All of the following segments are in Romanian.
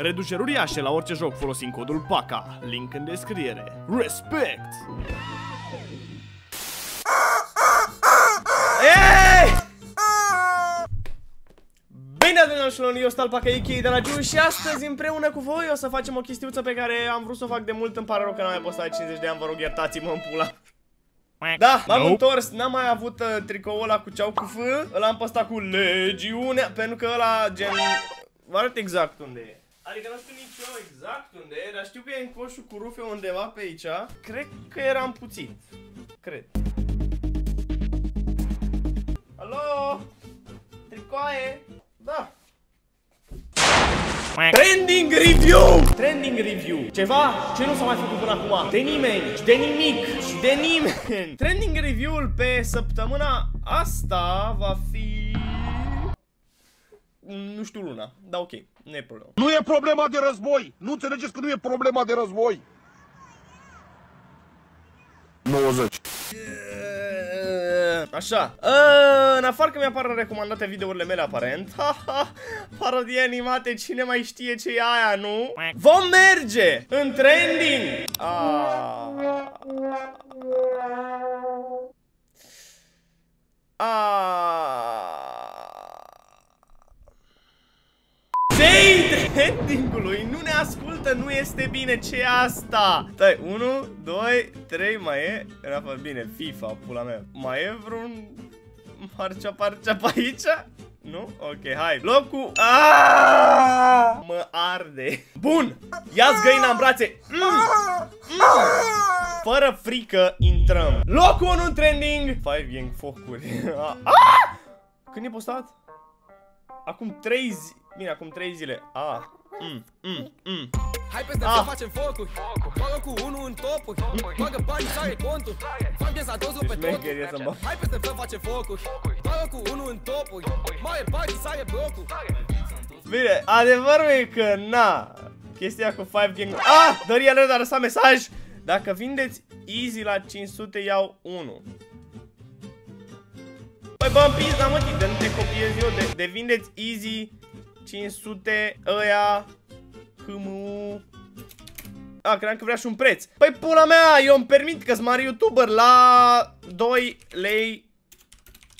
Reduceri uriașe la orice joc folosind codul PACA. Link în descriere. Respect! Ei! Bine ați venit la eu stau Paca AK de la Giu și astăzi împreună cu voi o să facem o chestiuță pe care am vrut să o fac de mult, îmi pare rău că n-am mai postat 50 de ani, vă rog iertați-mă în pula. Da, m-am nope. întors, n-am mai avut uh, tricoul ăla cu ceau cu F, ăla am postat cu legiune, pentru că ăla gen... Vă arăt exact unde e. Adică nu știu nici eu exact unde e, dar știu că e în coșul cu rufe undeva pe aici. Cred că eram puțin. Cred. Alo? Tricoaie? Da. Trending review! Trending review. Ceva ce nu s-a mai făcut până acum. De nimeni, și de nimic, și de nimeni. Trending review-ul pe săptămâna asta va fi... Nu știu luna, da ok, nu e problemă. Nu e problema de război! Nu înțelegeți că nu e problema de război! 90 Așa. A, în afară că mi-apar recomandate videourile mele aparent. Ha, ha, parodii animate, cine mai știe ce e aia, nu? Vom merge în trending! Ah. Ah. Trending-ului nu ne ascultă, nu este bine, ce e asta? Stai, 1, 2, 3, mai e, era bine, FIFA, pula mea, mai e vreun marcea parcea pe aici? Nu? Ok, hai. Locul... Aaaa! Mă arde. Bun! Ia-ți găina în brațe. Mm. Mm. Fără frică intrăm. Locul 1 în trending. Five Gang focuri. Când e postat? Acum 3 zi... Bine, acum 3 zile. Ah. Mm, mm, mm. Hai peste ah. să facem focuri Bagă cu unul în topuri Bagă bani să ai contul Fac piesa toți pe tot Hai peste să facem focuri Bagă cu unul în topuri Mai e bani să ai blocul Bine, adevărul e că na Chestia cu 5 gang Ah, Dăria ne a lăsat mesaj Dacă vindeți easy la 500 iau 1 Păi bă, în pizda mă, de nu te copiez eu de, de vindeți easy 500 ăia HMU a, credeam că vrea și un preț. Păi pula mea, eu îmi permit că-s mare youtuber La 2 lei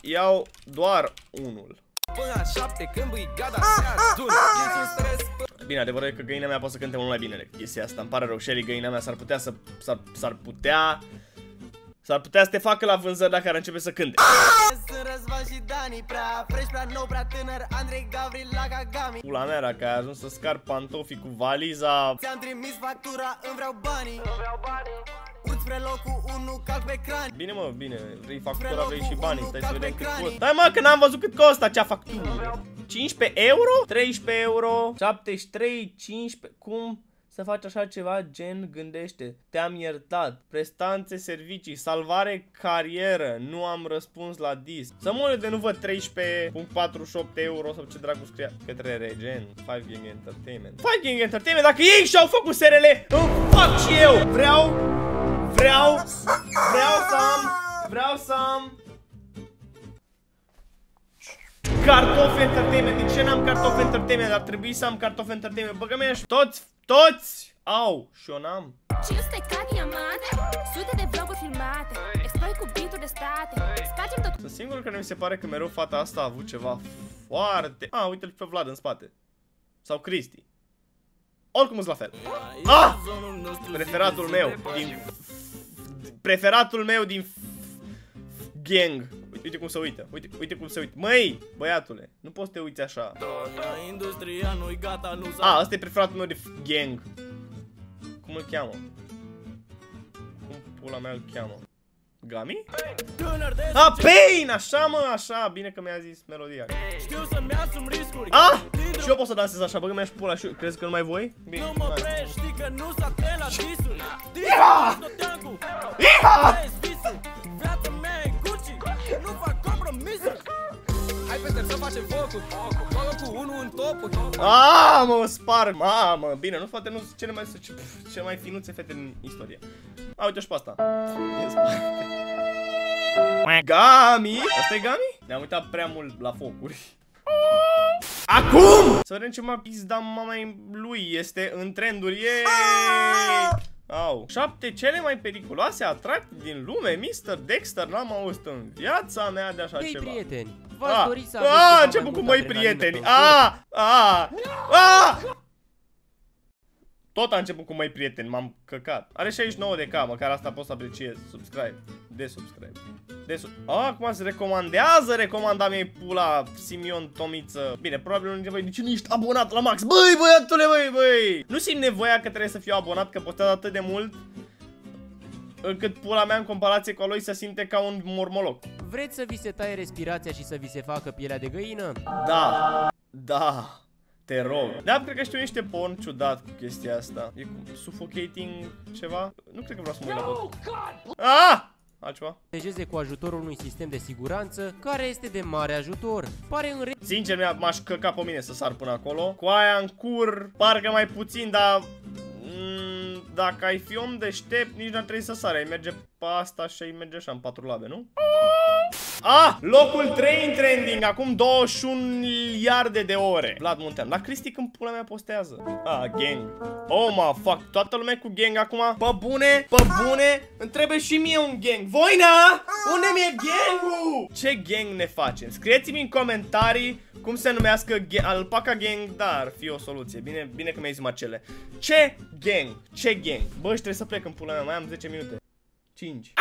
Iau doar unul. Bine, adevărul e că găina mea poate să cânte mult mai bine chestia asta. Îmi pare rău, Shelly, găina mea s-ar putea să... S-ar putea S-ar putea să te facă la vânzări dacă ar începe să cânte. Sunt Răzvan și Dani, prea fresh, prea nou, prea tânăr, Andrei Gavril la Gagami. Pula mea, dacă ai ajuns să scar pantofii cu valiza... Ți-am trimis factura, îmi vreau banii. Îmi vreau banii. Urc spre locul 1, calc pe ecran Bine mă, bine, vrei factura, vrei și banii Stai să vedem cât costă Stai mă, că n-am văzut cât costă acea factură 15 euro? 13 euro 73, 15, cum? Să faci așa ceva gen gândește, te-am iertat, prestanțe, servicii, salvare, carieră, nu am răspuns la dis. Să mă de nu văd 13.48 euro sau ce dracu scria către Regen, 5 Gang Entertainment. 5 Gang Entertainment, dacă ei și-au făcut SRL, îmi fac și eu! Vreau, vreau, vreau să am, vreau să am Cartof Entertainment. De ce n-am Cartof Entertainment? Ar trebui să am Cartof Entertainment. Băgă mea și toți, toți au și eu n-am. 500 ca diamante, sute de vloguri filmate, exploi cu beat de state, spargem tot... Sunt singur că nu mi se pare că mereu fata asta a avut ceva foarte... Ah, uite-l pe Vlad în spate. Sau Cristi. Oricum sunt la fel. Ah! Preferatul meu din... Preferatul meu din... Gang uite cum se uită, uite, uite cum se uită. Măi, băiatule, nu poți să te uiți așa. industria nu gata, nu A, ăsta e preferatul meu de gang. Cum îl cheamă? Cum pula mea îl cheamă? Gami? A, Pain! Așa, mă, așa, bine că mi-a zis melodia. Știu să-mi asum riscuri. Ah! Și eu pot să dansez așa, băgă mea și pula și crezi că nu mai voi? Bine, nu mă prești, știi că nu s-a la disuri. Iha! Iha! Facem focul Bagă cu unul în topuri Aaa, mă spar, mamă Bine, nu frate, nu sunt cele mai, cele mai finuțe fete din istorie A, uite și pe asta Gami Asta e Gami? Ne-am uitat prea mult la focuri Acum! Să vedem ce m-a pizda mama lui. Este în trenduri. Yeee! Au. Șapte cele mai periculoase atracții din lume, Mr. Dexter, n-am auzit în viața mea de așa Ei, ceva. prieteni, A, v-ați dori să a, aveți a, ceva început mai cu multă măi adrenalină prieteni. pe un A, a, a. Tot a început cu măi prieteni, m-am căcat. Are 69 de K, măcar asta pot să apreciez. Subscribe. De subscribe. De sub... A, acum se recomandează recomanda mie pula Simion Tomiță. Bine, probabil unul dintre voi, de ce nu ești abonat la Max? Băi, băiatule, băi, băi! Nu simt nevoia că trebuie să fiu abonat, că postează atât de mult încât pula mea în comparație cu a lui se simte ca un mormoloc. Vreți să vi se taie respirația și să vi se facă pielea de găină? Da, da, te rog. Da, cred că știu niște porn ciudat cu chestia asta. E cu suffocating ceva? Nu cred că vreau să mă uit la tot. Ah! Altceva? Protejeze cu ajutorul unui sistem de siguranță care este de mare ajutor. Pare în re... Sincer, mi-a- m-aș căca pe mine să sar până acolo. Cu aia în cur, parcă mai puțin, dar... mm, Dacă ai fi om deștept, nici n-ar trebui să sari. Ai merge pe asta și ai merge așa în patru labe, nu? Ah! Locul 3 în trending, acum 21 miliarde de ore. Vlad Muntean. La Cristi când pula mea postează. Ah, gang. Oh, mă, fuck. Toată lumea cu gang acum. Pe bune, pe bune. Îmi trebuie și mie un gang. Voina! Unde mi-e gangul? Ce gang ne facem? Scrieți-mi în comentarii cum se numească ga- Alpaca Gang, da, ar fi o soluție. Bine, bine că mi-ai zis Marcele. Ce gang? Ce gang? Bă, și trebuie să plec în pula mea, mai am 10 minute. 5.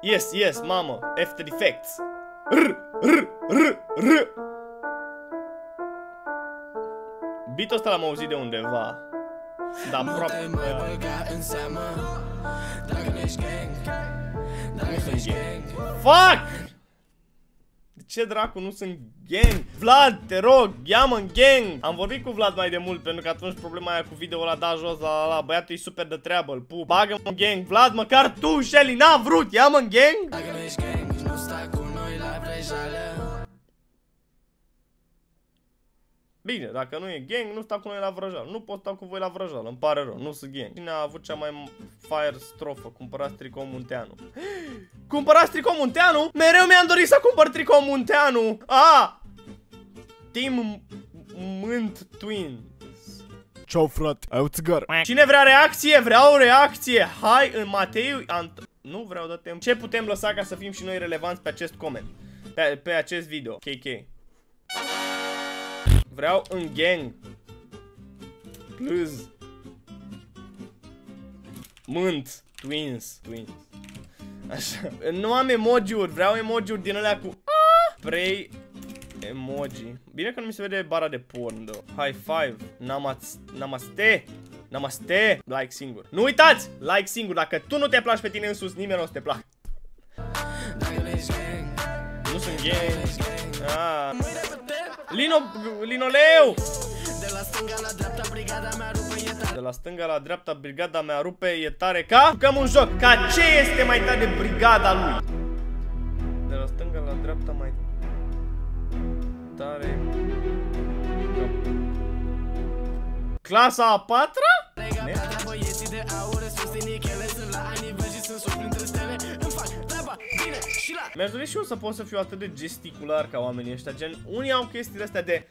Yes, yes, mamă. After Effects. R, r, r, r. Beat-ul ăsta l-am auzit de undeva. Dar aproape. mai băga în seamă Dacă nu ești gang Dacă nu ești gang Fuck! De ce dracu nu sunt gang? Vlad, te rog, ia-mă în gang! Am vorbit cu Vlad mai de mult, pentru că atunci problema aia cu video ăla da jos, la, la, la băiatul e super de treabă, îl pup. Bagă-mă în gang, Vlad, măcar tu, Shelly, n-am vrut, ia-mă în gang! Dacă nu ești gang Bine, dacă nu e gang, nu stau cu noi la vrăjal. Nu pot sta cu voi la vrăjal, îmi pare rău, nu sunt gang. Cine a avut cea mai fire strofă? Cumpărați tricou Munteanu. Cumpărați tricou Munteanu? Mereu mi-am dorit să cumpăr tricou Munteanu. A! Team Mânt Twin. Ciao, frate, ai o țigară? Cine vrea reacție? Vreau reacție. Hai în Matei Ant Nu vreau de timp. Ce putem lăsa ca să fim și noi relevanți pe acest coment? Pe, pe acest video. KK. Vreau în gang. Please. Mânt. Twins. Twins. Așa. Nu am emoji-uri. Vreau emoji-uri din alea cu... Spray emoji. Bine că nu mi se vede bara de porn, though. High five. Namas namaste. Namaste. Like singur. Nu uitați! Like singur. Dacă tu nu te placi pe tine însuți, nimeni nu o să te plac. Sunt gay. Ah. Lino... Linoleu! De la stânga la dreapta brigada mea rupe e tare De la stânga la dreapta, brigada mea rupe, e tare ca... Jucăm un joc. Ca ce este mai tare de brigada lui? De la stânga la dreapta mai tare... ca- Clasa a patra? Gata bine și la Mi-aș dori și eu să pot să fiu atât de gesticular ca oamenii ăștia, gen, unii au chestiile astea de...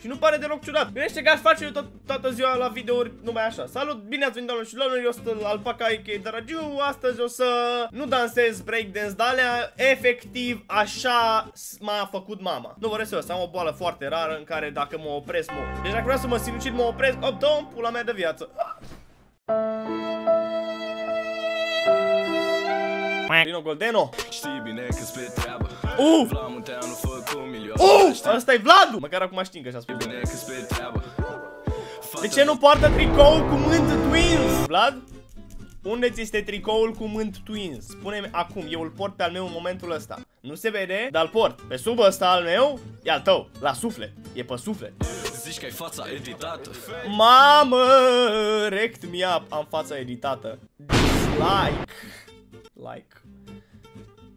Și nu pare deloc ciudat. Gândește că aș face eu tot, toată ziua la videouri numai așa. Salut, bine ați venit doamnelor și domnilor, eu sunt Alpaca A.K. Daragiu. Astăzi o să nu dansez breakdance, dar alea efectiv așa s- m-a făcut mama. Nu vă să am o boală foarte rară în care dacă mă opresc, mă... Deci dacă vreau să mă sinucid, mă opresc, op, dă pula mea de viață. Lino Goldeno. Știi bine că spre treabă. Uh! La Munteanu făcut milion. Uh! Asta e Vladu! Măcar acum știm că și-a spus. Bine că spre treabă. De ce nu poartă tricou cu mânt Twins? Vlad? Unde ți este tricoul cu mânt Twins? Spune-mi acum, eu îl port pe al meu în momentul ăsta. Nu se vede, dar îl port. Pe sub ăsta al meu, e al tău. La suflet, e pe suflet. Zici că ai fața editată. Mamă, rect me up. Am fața editată. Dislike. Like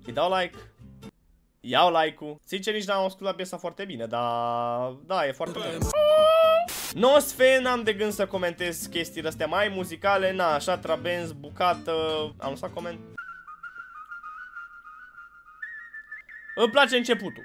Îi dau like Iau like-ul. Sincer nici n-am ascultat piesa foarte bine Dar da, e foarte bună Nosfe, n-am de gând să comentez chestiile astea mai muzicale. Na, așa, trabenz, bucată. Am lăsat coment. Îmi place începutul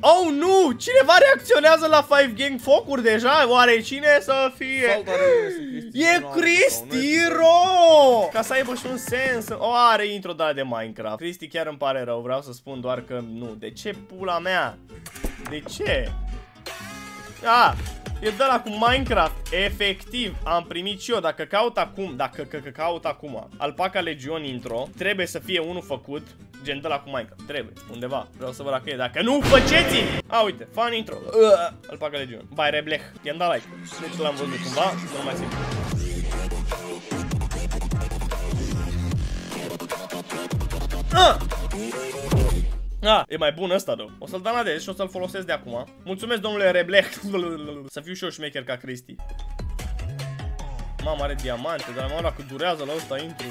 Oh, nu! Cineva reacționează la Five Gang focuri deja? Oare cine să fie? Salutare, este Cristi. E Nu am Cristi sau nu Ro! Ca să aibă și un sens. O are intro de, de Minecraft. Cristi chiar îmi pare rău. Vreau să spun doar că nu. De ce pula mea? De ce? A, e de la cu Minecraft. Efectiv, am primit și eu. Dacă caut acum, dacă că, că caut acum Alpaca Legion intro, trebuie să fie unul făcut gen de la cu Minecraft. Trebuie, undeva. Vreau să văd dacă e. Dacă nu, faceți A, uite, fan intro. Uh, Alpaca Legion. By Reblech. I-am dat like. Deci l-am văzut cumva, nu mai simt. Ah! Ah, e mai bun ăsta, do. O să-l danadez și o să-l folosesc de acum. Mulțumesc, domnule Reblech. Să fiu și eu șmecher ca Cristi. Mamă, are diamante, dar mă că durează la ăsta intru.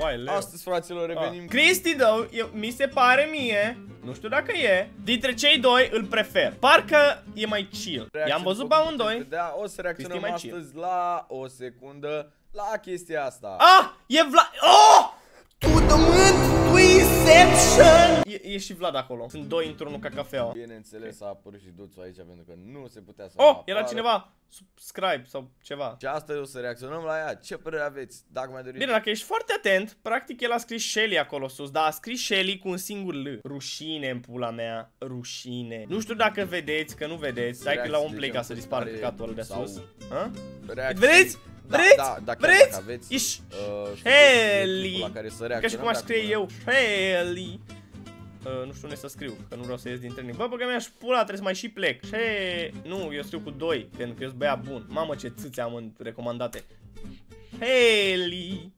Uai, leu. Astăzi, fraților, revenim Ah. Cristi, dă, eu, mi se pare mie, nu știu dacă e, dintre cei doi îl prefer. Parcă e mai chill. I-am văzut pe amândoi. Da, o să reacționăm Cristi mai chill. astăzi la o secundă la chestia asta. Ah, e Vlad. Oh! Inception! E, e și Vlad acolo. Sunt doi într-unul ca cafeaua. Bineînțeles, a apărut și Duțu aici pentru că nu se putea să Oh, nu era apară. cineva. Subscribe sau ceva. Și astăzi o să reacționăm la ea. Ce părere aveți? Dacă mai doriți. Bine, dacă ești foarte atent, practic el a scris Shelly acolo sus, dar a scris Shelly cu un singur L. Rușine în pula mea, rușine. Nu știu dacă vedeți, că nu vedeți. Hai că la un play ca să dispară Reacții, căcatul ăla de sau- sus. Ha? Reacții. Vedeți? Da, Vreți? Da, dacă, Vreți? Dacă aveți, Ești uh, Shelly. La care să Ca și reacționăm cum aș de scrie acum. eu Shelly uh, Nu știu unde să scriu Că nu vreau să ies din training Bă, băga mea și pula, trebuie să mai și plec She... Nu, eu scriu cu 2 Pentru că eu sunt băiat bun Mamă ce țâțe am în recomandate Shelly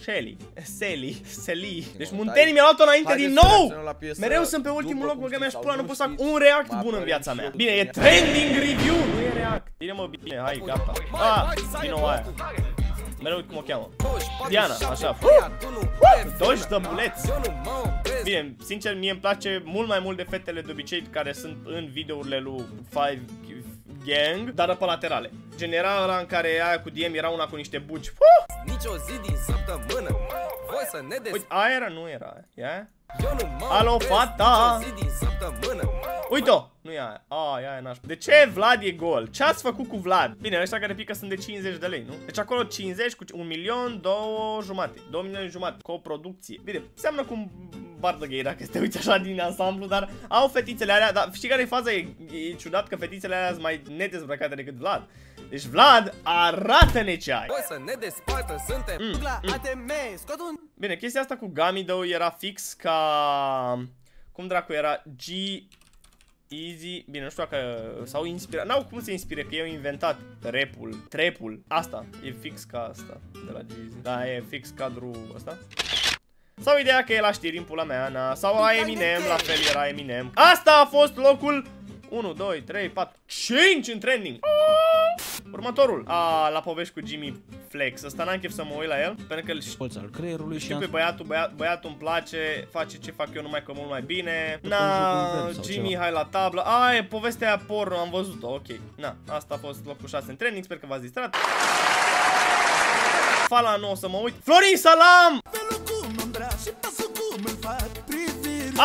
Shelly. Sally. Sally. Deci Nu, muntenii dai- mi-au luat-o înainte Haideți din să nou! reacționăm la piesă. Mereu sunt pe ultimul După loc, cum băga mea și știți pula, sau nu pot să fac știți, un react mai bun în apare viața și mea. eu Bine, e după trending review, nu e react. Bine mă, bine, hai, gata. Ah, vino aia. Mereu uit cum o cheamă. Diana, așa. Doși dăbuleți Bine, sincer, mie îmi place mult mai mult de fetele de obicei care sunt în videourile lui Five Gang, dar pe laterale. Gen era ăla în care aia cu DM era una cu niște buci. Uh! Nici o zi din săptămână Voi să ne des... Uite, aia era, nu era aia. E aia? Eu nu mă Alo, opresc fata! nici o zi din săptămână Uite-o! Nu e aia. A, e aia nașpa. De ce Vlad e gol? Ce ați făcut cu Vlad? Bine, ăștia care pică sunt de 50 de lei, nu? Deci acolo 50 cu 1 milion, 2 jumate. 2 milioane jumate. Cu o producție. Bine, seamănă cu un Bardăghei dacă te uiți așa din ansamblu, dar au fetițele alea, dar știi care e faza? E, e ciudat că fetițele alea sunt mai nedezbrăcate decât Vlad. Deci Vlad, arată-ne ce ai! Voi să ne despartă Suntem Mm, la ATM Scot un Bine, chestia asta cu Gamido era fix ca... Cum dracu era? G... Easy... Bine, nu știu dacă s-au inspirat... N-au cum să inspire, că eu inventat rapul, trapul. Asta, e fix ca asta, de la G-Eazy. Da, e fix cadrul ăsta. Sau ideea că e la știri în pula mea, na. Sau la Eminem, la fel era Eminem. Asta a fost locul 1, 2, 3, 4, 5 în trending. Următorul. A, la povești cu Jimmy Flex. Ăsta n-am chef să mă uit la el, pentru că îl colț al creierului și știu pe am băiatul, băiat, băiatul îmi place, face ce fac eu numai că mult mai bine. un Na, joc invers sau Jimmy, ceva. hai la tablă. A, e povestea aia porno, am văzut-o, ok. Na, asta a fost locul 6 în training, sper că v-ați distrat. Fala nu o să mă uit. Florin Salam!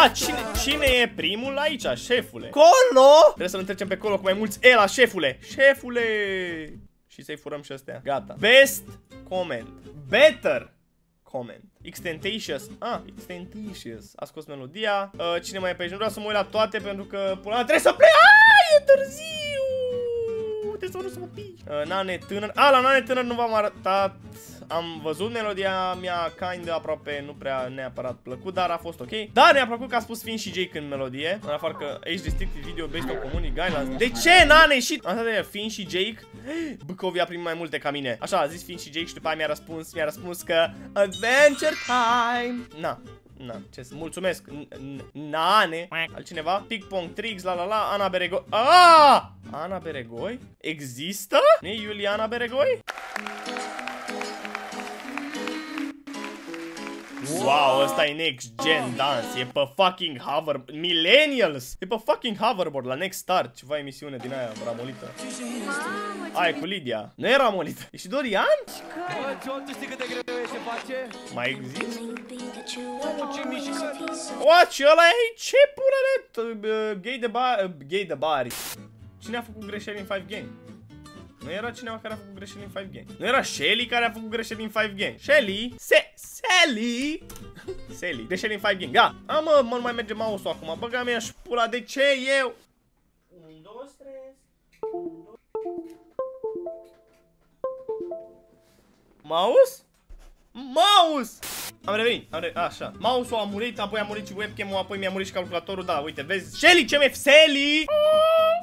A, cine, cine e primul aici, șefule? Colo! Trebuie să-l întrecem pe colo cu mai mulți E la șefule. Șefule! Și să-i furăm și astea. Gata. Best comment. Better comment. Extentatious. Ah, Extentatious. A scos melodia. Uh, cine mai e pe aici? Nu vreau să mă uit la toate pentru că până la trebuie să plec. Ah, e târziu! Trebuie să mă duc să mă piși. Uh, nane tânăr. Ah, la Nane tânăr nu v-am arătat. Am văzut melodia mea kind aproape nu prea neapărat plăcut, dar a fost ok. Dar mi-a plăcut că a spus Finn și Jake în melodie. În afară că age restricted video based on community guidelines. De ce n-a și Asta de Finn și Jake. Băcovi a primit mai multe ca mine. Așa, a zis Finn și Jake și după aia mi-a răspuns, mi-a răspuns că Adventure Time. Na, Na, ce să mulțumesc. N- n- Nane. Altcineva? Ping Pong Tricks, la la la, Ana Beregoi. Ah! Ana Beregoi? Există? Nu e Iuliana Beregoi? Wow, ăsta e next gen dance. E pe fucking hover... Millennials! E pe fucking hoverboard la Next Star. Ceva emisiune din aia ramolită. Aia cu Lidia. Nu e ramolită. E și Dorian? Mai există? Watch, ăla e ce pură de gay de bar, gay de bari. Cine a făcut greșeli în 5 game? Nu era cineva care a făcut greșeli în 5 game. Nu era Shelly care a făcut greșeli în 5 game. Shelly? Se Sally? Sally. Greșeli în 5 game. Ga. Am mă, mă, nu mai merge mouse-ul acum. Băga mea și șpula. De ce eu? 1, 2, 3. Mouse? Mouse! Am revenit, am revenit, așa Mouse-ul a murit, apoi a murit și webcam-ul, apoi mi-a murit și calculatorul, da, uite, vezi Shelly, ce mi Shelly!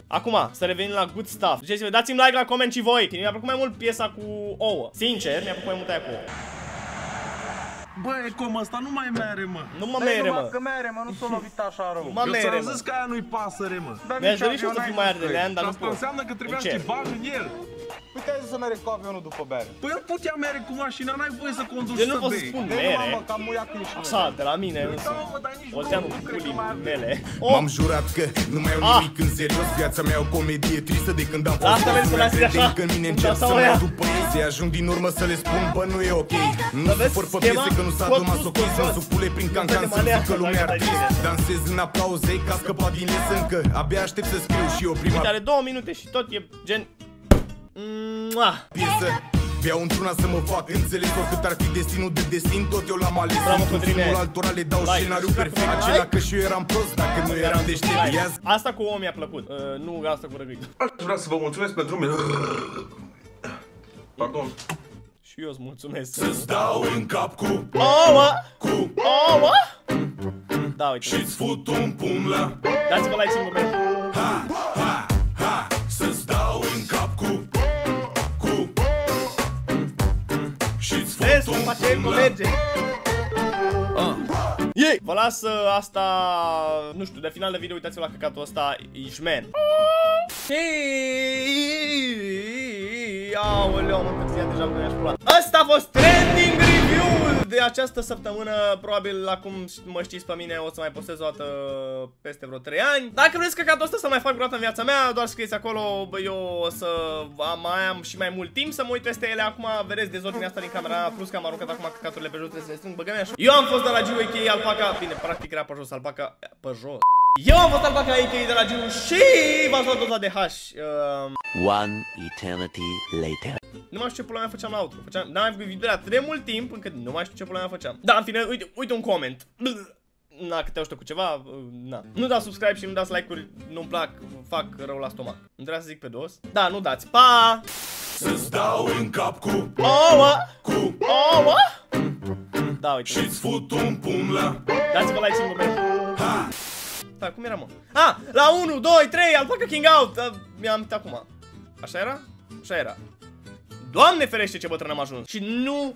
Acum, să revenim la good stuff Ziceți-vă, dați-mi like la coment și voi Mi-a plăcut mai mult piesa cu ouă Sincer, mi-a plăcut mai mult aia cu ouă Bă, Ecom, ăsta nu mai mere, mă. Nu mă mere, mă Că mere, mă, nu s-a lovit așa rău. Nu mă Eu mere, ți-am mă zis că aia nu-i pasăre, mă. Dar Mi-aș nici dori și eu să avion fiu n-ai mai văzut, ardelean, dar Și nu asta pot înseamnă că trebuia În să ce? te bagi în el. Uite, ai zis să mergi cu avionul după bere. Păi el putea mere cu mașina, n-ai voie să conduci Eu nu să pot să bei. spun De nu, mere mă, că am muiat cu ești. Așa, de la mine, însă Da, mă, dar nici Olteanu nu, nu cred că pulii mai avem. mele M-am jurat că nu mai au Ah. nimic în serios Viața mea e o comedie tristă de când am fost Asta vezi că lumea mi-a zis crede așa. încă în mine Îmi încerc dau să seama mă ea. iau după ei Să ajung din urmă să le spun, bă, nu e ok Nu Dar vezi supăr pe schema? piese că nu s-a Tot domat sus, ok Să-mi jos. supule prin cancan Uite-te, să manea, zic că lumea ar dacă trist dai bine. Dansez în aplauze ca scăpat din lesă încă Abia aștept să scriu și eu prima Uite, are două minute și tot e gen Mua. piesă Beau într-una să mă fac înțeles Oricât ar fi destinul de destin, tot eu l-am ales Bravo, Într-un Codrine. filmul altora le dau Like. scenariu perfect Like. Acela că și eu eram prost dacă nu eram deștept Ia zi- Asta cu om mi-a plăcut, uh, nu asta cu răgâit Aș vrea să vă mulțumesc pentru mine. Pardon. Și eu îți mulțumesc Să-ți dau în cap cu, Ouă! cu Ouă! Da, uite, Și-ți fut un pumn la dați-vă like singur fut Vezi, un face eco, pumn la merge Ei! Vă las uh, asta, nu știu, de final de video uitați-vă la căcatul ăsta, Ishman. Hei! Aoleu, mă întârziat deja până aș pula. Asta a fost trending review de această săptămână. Probabil acum mă știți pe mine, o să mai postez o dată peste vreo 3 ani. Dacă vreți căcatul ăsta să mai fac vreodată în viața mea, doar scrieți acolo, bă, eu o să am, mai am și mai mult timp să mă uit peste ele. Acum vedeți dezordinea asta din camera, plus că am aruncat acum căcaturile pe jos, trebuie să le strâng, băgă mea Eu am fost de la Giu, a.k.a. Alpaca, bine, practic era pe jos, Alpaca, pe jos. Eu am fost Alpaca, a.k.a. de la Giu și v-ați luat doza de H. Uh, One eternity later. nu mai știu ce pula mea făceam la outro. Făceam, n-am făcut video de atât de mult timp încât nu mai știu ce pula mea făceam. Da, în fine, uite, uite un coment. Na, că te ajută cu ceva, uh, na. Nu dați subscribe și nu dați like-uri, nu-mi plac, fac rău la stomac. Nu trebuia să zic pe dos? Da, nu dați. Pa! Să-ți dau în cap cu Ouă! Cu Ouă! Da, uite. Și-ți fut un pumn la Dați-vă like singur meu. Da, cum era, mă? Ah, la 1, 2, 3, Alpaca King Out! Uh, Mi-am amintit acum. Așa era? Așa era. Doamne ferește ce bătrân am ajuns. Și nu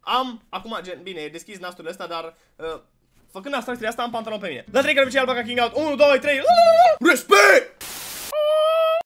am, acum, gen, bine, e deschis nasul ăsta, dar... Uh, Făcând abstracția asta am pantalon pe mine. La 3 care Alpaca King Out 1, 2, 3 Respect!